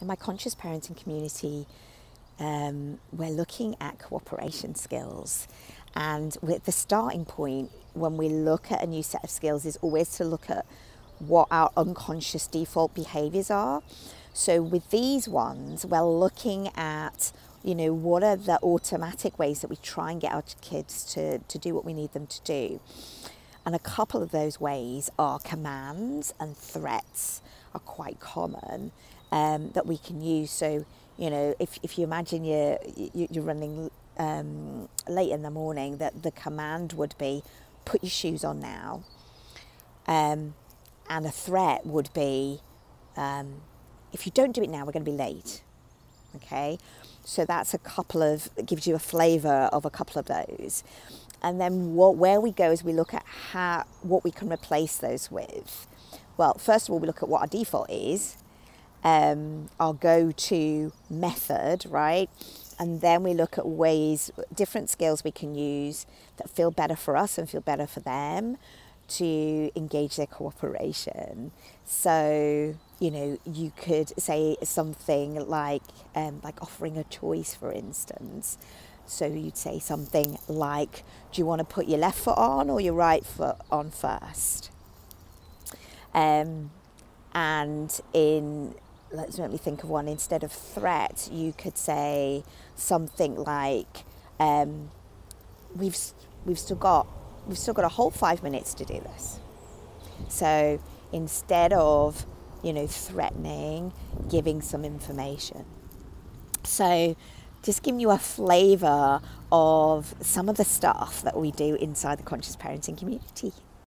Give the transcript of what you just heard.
in my conscious parenting community, um, we're looking at cooperation skills. And with the starting point when we look at a new set of skills is always to look at what our unconscious default behaviors are. So with these ones, we're looking at, you know, what are the automatic ways that we try and get our kids to, to do what we need them to do. And a couple of those ways are commands and threats are quite common um, that we can use. So, you know, if, if you imagine you're, you're running um, late in the morning, that the command would be put your shoes on now. Um, and a threat would be um, if you don't do it now, we're going to be late. Okay, so that's a couple of, it gives you a flavour of a couple of those. And then what, where we go is we look at how, what we can replace those with. Well, first of all, we look at what our default is, um, our go to method, right? And then we look at ways, different skills we can use that feel better for us and feel better for them to engage their cooperation. So, you know, you could say something like, um, like offering a choice, for instance. So you'd say something like, Do you want to put your left foot on or your right foot on first? Um, and in, let's let me think of one, instead of threat, you could say something like, um, we've, we've still got we've still got a whole five minutes to do this. So instead of, you know, threatening, giving some information. So just giving you a flavour of some of the stuff that we do inside the conscious parenting community.